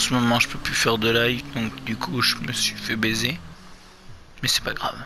En ce moment je peux plus faire de live donc du coup je me suis fait baiser. Mais c'est pas grave.